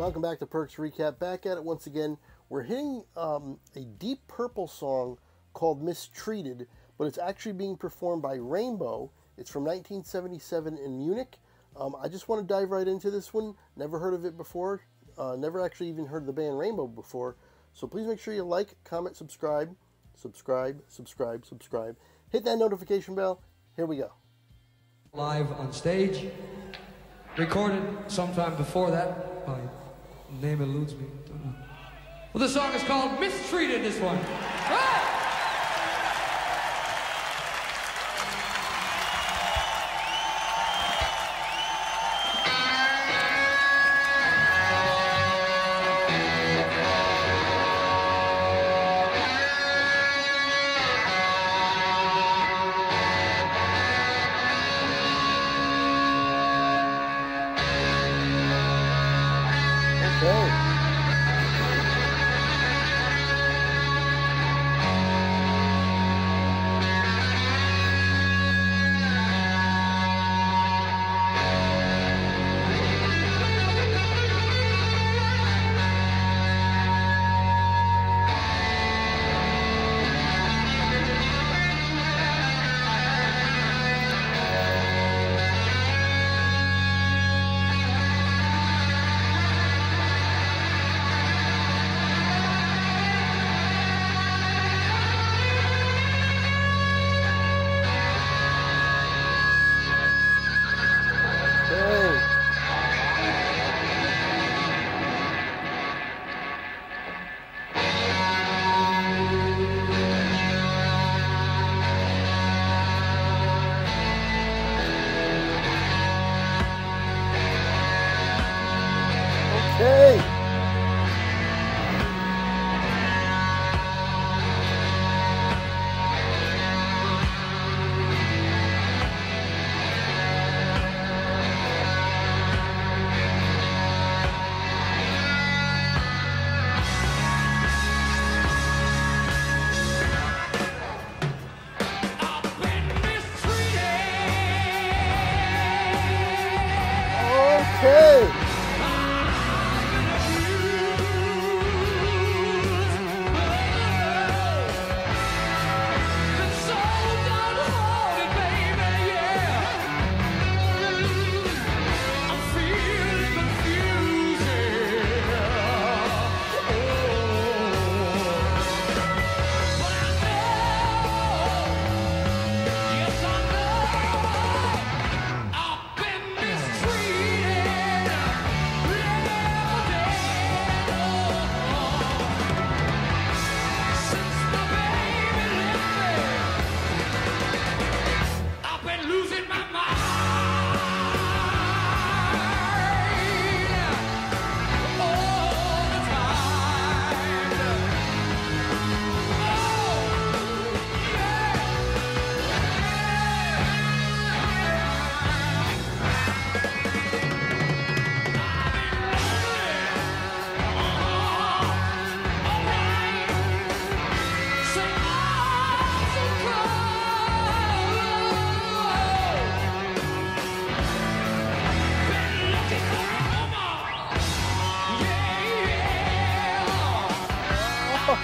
Welcome back to Perks Recap. Back at it once again. We're hitting um, a deep purple song called Mistreated, but it's actually being performed by Rainbow. It's from 1977 in Munich. Um, I just want to dive right into this one. Never heard of it before. Uh, never actually even heard of the band Rainbow before. So please make sure you like, comment, subscribe, subscribe, subscribe, subscribe. Hit that notification bell. Here we go. Live on stage. Recorded sometime before that. My name eludes me. Well, the song is called Mistreated, this one.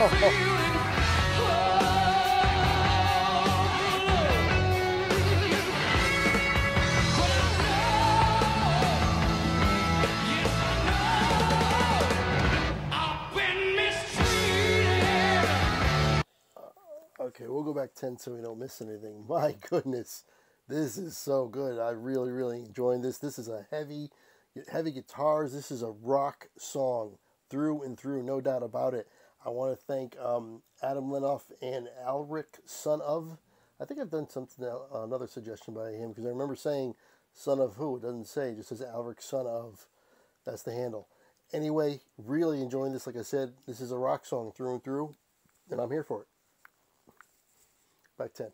Okay, we'll go back 10 so we don't miss anything. My goodness, this is so good. I really, really enjoying this. This is a heavy, heavy guitars. This is a rock song through and through, no doubt about it. I want to thank um, Adam Lenoff and Alric, son of. I think I've done something el- another suggestion by him because I remember saying son of who. It doesn't say. It just says Alric, son of. That's the handle. Anyway, really enjoying this. Like I said, this is a rock song through and through, and I'm here for it. Back 10.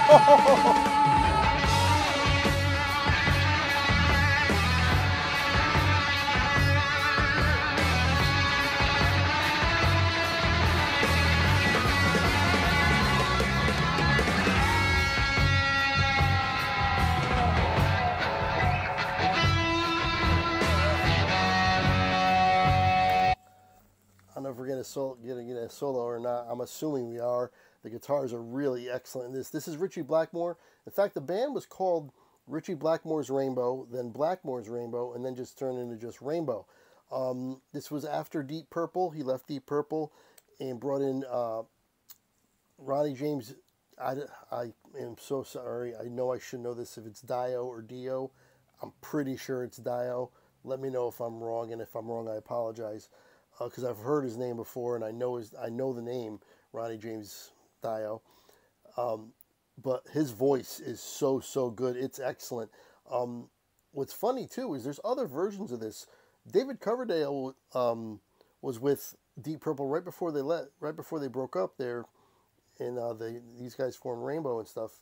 I don't know if we're a solo, getting a solo or not. I'm assuming we are. The guitars are really excellent in this. This is Ritchie Blackmore. In fact, the band was called Ritchie Blackmore's Rainbow, then Blackmore's Rainbow, and then just turned into just Rainbow. Um, this was after Deep Purple. He left Deep Purple and brought in uh, Ronnie James. I, I am so sorry. I know I should know this if it's Dio or Dio. I'm pretty sure it's Dio. Let me know if I'm wrong, and if I'm wrong, I apologize because I've heard his name before and I know his I know the name Ronnie James Dio. Um, but his voice is so so good. It's excellent. Um, what's funny too is there's other versions of this. David Coverdale um, was with Deep Purple right before they let right before they broke up there, and uh, they these guys formed Rainbow and stuff.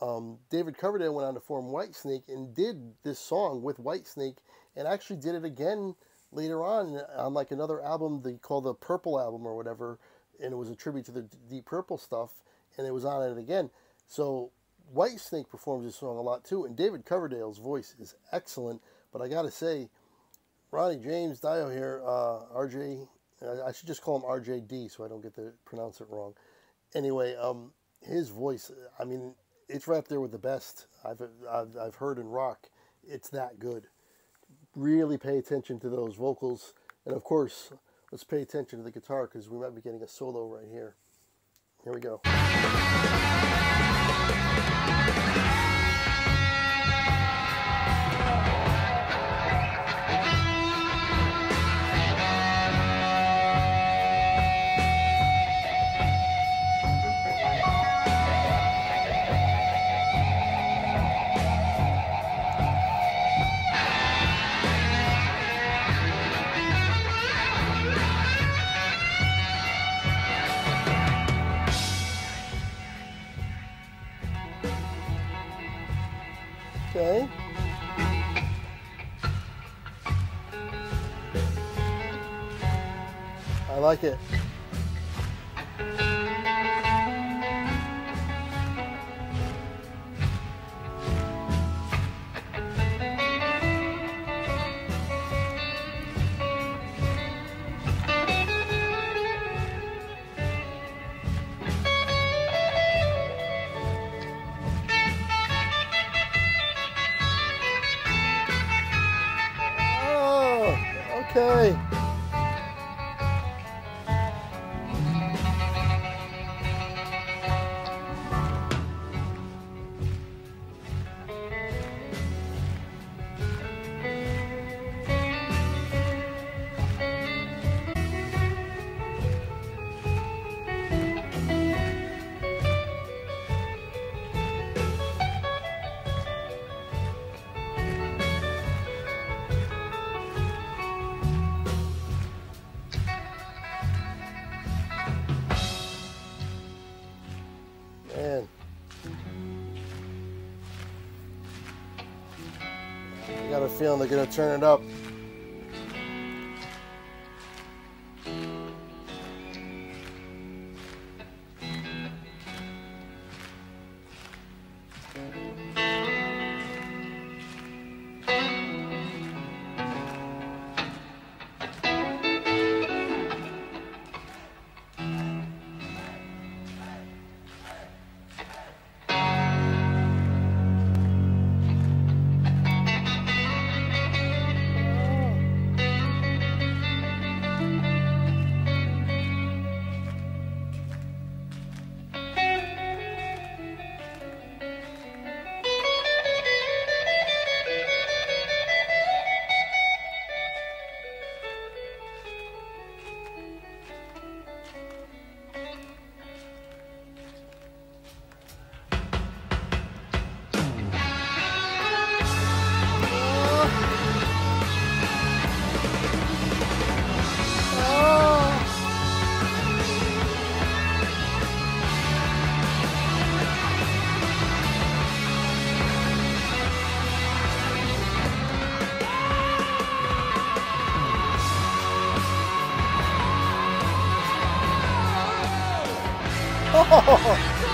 Um, David Coverdale went on to form Whitesnake and did this song with Whitesnake and actually did it again later on on like another album they call the Purple album or whatever, and it was a tribute to the Deep Purple stuff, and it was on it again. So Whitesnake performs this song a lot too, and David Coverdale's voice is excellent. But I gotta say, Ronnie James Dio here, uh, RJ, I should just call him RJD so I don't get to pronounce it wrong. Anyway, um, his voice, I mean, it's right there with the best I've, I've, I've heard in rock. It's that good really pay attention to those vocals. And of course, let's pay attention to the guitar because we might be getting a solo right here. Here we go. Okay. I like it. Okay. Feeling they're going to turn it up. I've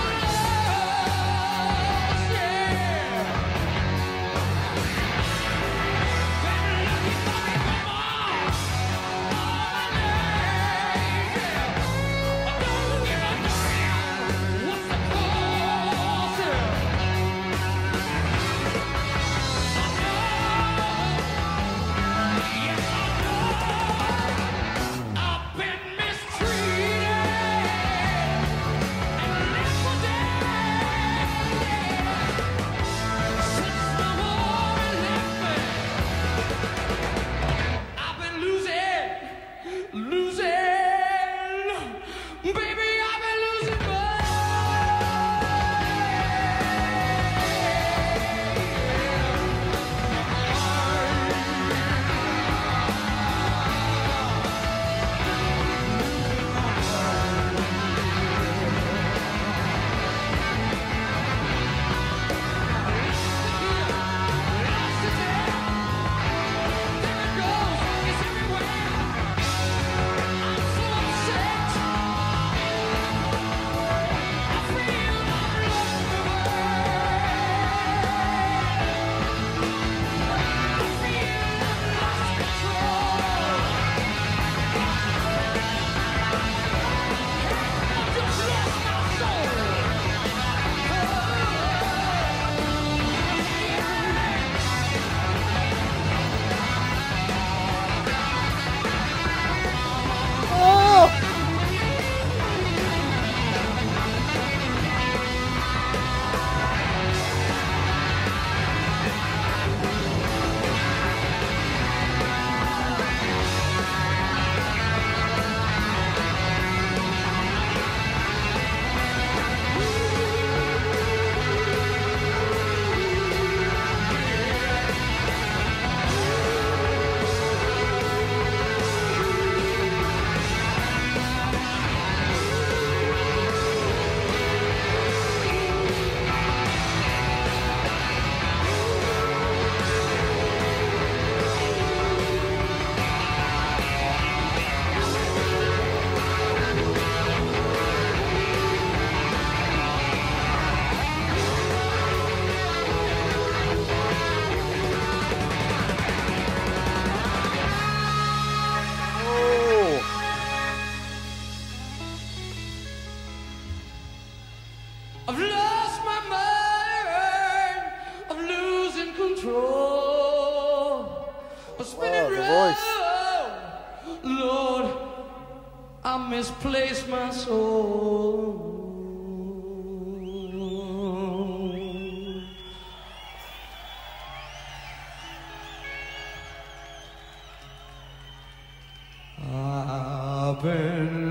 I've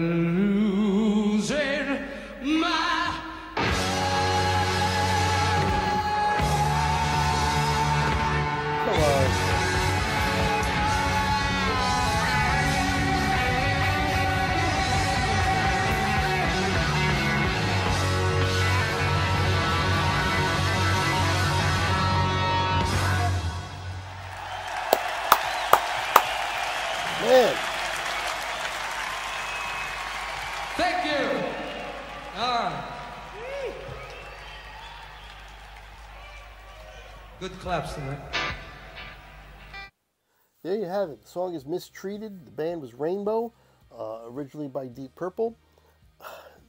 Thank you. All right. Good claps tonight. there you have it. The song is Mistreated. The band was Rainbow, uh, originally by Deep Purple.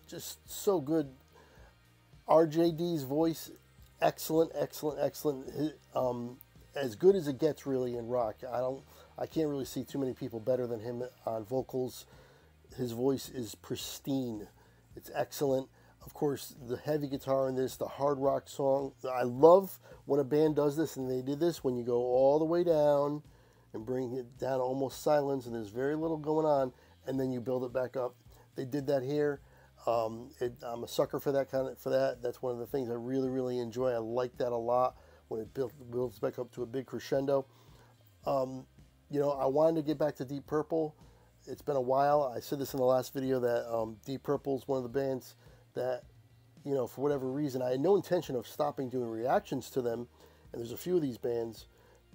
Just so good. RJD's voice, excellent, excellent, excellent. Um, as good as it gets, really, in rock. I don't, I can't really see too many people better than him on vocals. His voice is pristine. It's excellent. Of course, the heavy guitar in this, the hard rock song. I love when a band does this, and they did this when you go all the way down and bring it down almost silence, and there's very little going on, and then you build it back up. They did that here. Um, it, I'm a sucker for that kind of for that. That's one of the things I really really enjoy. I like that a lot when it build, builds back up to a big crescendo. Um, you know, I wanted to get back to Deep Purple. It's been a while. I said this in the last video that um, Deep Purple is one of the bands that, you know, for whatever reason, I had no intention of stopping doing reactions to them. And there's a few of these bands,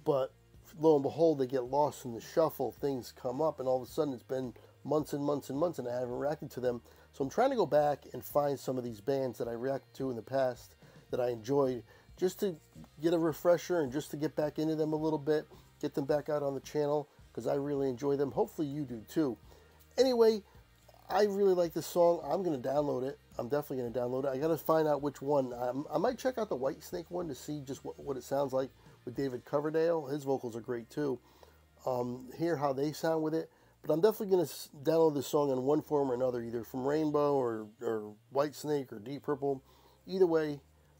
but lo and behold, they get lost in the shuffle. Things come up, and all of a sudden, it's been months and months and months, and I haven't reacted to them. So I'm trying to go back and find some of these bands that I reacted to in the past that I enjoyed just to get a refresher and just to get back into them a little bit, get them back out on the channel because I really enjoy them. Hopefully you do too. Anyway, I really like this song. I'm going to download it. I'm definitely going to download it. I got to find out which one. I'm, i might check out the Whitesnake one to see just what, what, it sounds like with David Coverdale. His vocals are great too. Um, hear how they sound with it. But I'm definitely going to download this song in one form or another, either from Rainbow or, or Whitesnake or Deep Purple. Either way,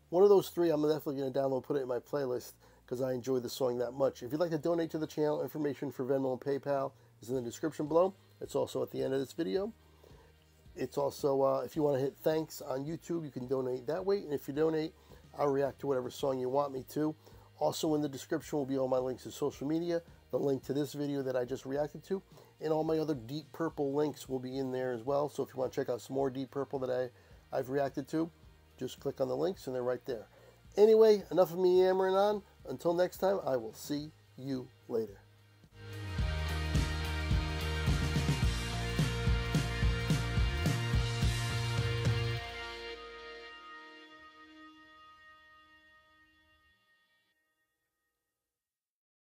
one of those three I'm definitely going to download, put it in my playlist because I enjoy the song that much. If you'd like to donate to the channel, information for Venmo and PayPal is in the description below. It's also at the end of this video. It's also, uh, if you want to hit thanks on YouTube, you can donate that way. And if you donate, I'll react to whatever song you want me to. Also in the description will be all my links to social media, the link to this video that I just reacted to, and all my other Deep Purple links will be in there as well. So if you want to check out some more Deep Purple that I, I've reacted to, just click on the links and they're right there. Anyway, enough of me yammering on. Until next time, I will see you later.